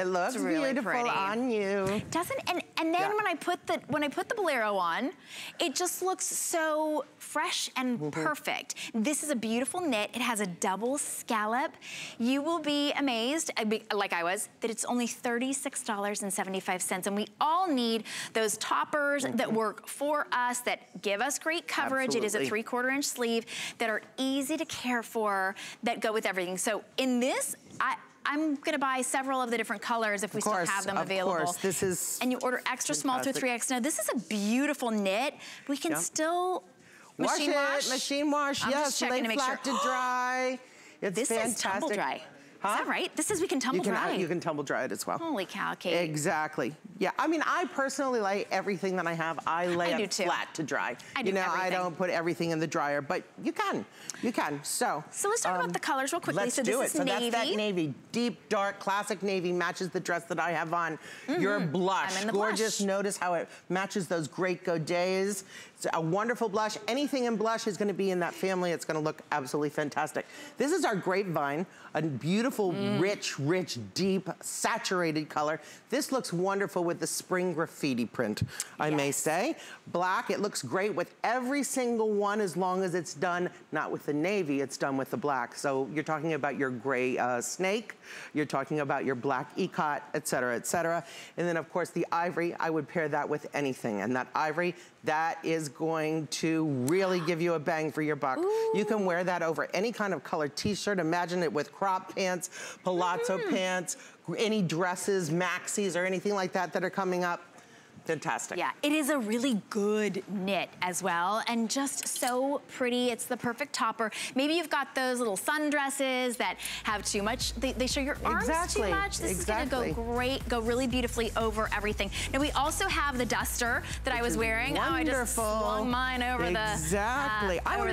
It looks really beautiful pretty. on you. Doesn't and and then yeah. when I put the when I put the bolero on, it just looks so fresh and mm -hmm. perfect. This is a beautiful knit. It has a double scallop. You will be amazed, like I was, that it's only $36.75. And we all need those toppers mm -hmm. that work for us, that give us great coverage. Absolutely. It is a three quarter inch sleeve that are easy to care for, that go with everything. So in this, I, I'm gonna buy several of the different colors if we course, still have them available. Of course, this is And you order extra fantastic. small through 3X. Now this is a beautiful knit. We can still machine wash. Machine wash, I'm yes, lay flat sure. to dry. It's this fantastic. is tumble dry. Huh? Is that right? This is we can tumble you can, dry. You can tumble dry it as well. Holy cow, Kate. Exactly. Yeah, I mean, I personally lay everything that I have, I lay I it flat to dry. I do You know, everything. I don't put everything in the dryer, but you can. You can, so. So let's talk um, about the colors real quickly. Let's so do it. so navy. that's that navy. Deep, dark, classic navy matches the dress that I have on. Mm -hmm. Your blush, gorgeous. Blush. Notice how it matches those great godets. It's a wonderful blush. Anything in blush is gonna be in that family. It's gonna look absolutely fantastic. This is our grapevine, a beautiful, mm. rich, rich, deep, saturated color. This looks wonderful with the spring graffiti print, I yes. may say. Black, it looks great with every single one as long as it's done, not with the navy, it's done with the black. So you're talking about your gray uh, snake, you're talking about your black ecot, et cetera, et cetera. And then of course the ivory, I would pair that with anything. And that ivory, that is going to really give you a bang for your buck. Ooh. You can wear that over any kind of colored t-shirt. Imagine it with crop pants, palazzo mm. pants, any dresses, maxis, or anything like that that are coming up. Fantastic. Yeah, it is a really good knit as well and just so pretty. It's the perfect topper. Maybe you've got those little sundresses that have too much, they, they show your arms exactly. too much. This exactly. is gonna go great, go really beautifully over everything. Now we also have the duster that Which I was wearing. Wonderful. Oh, I just swung mine over exactly. the, uh, over the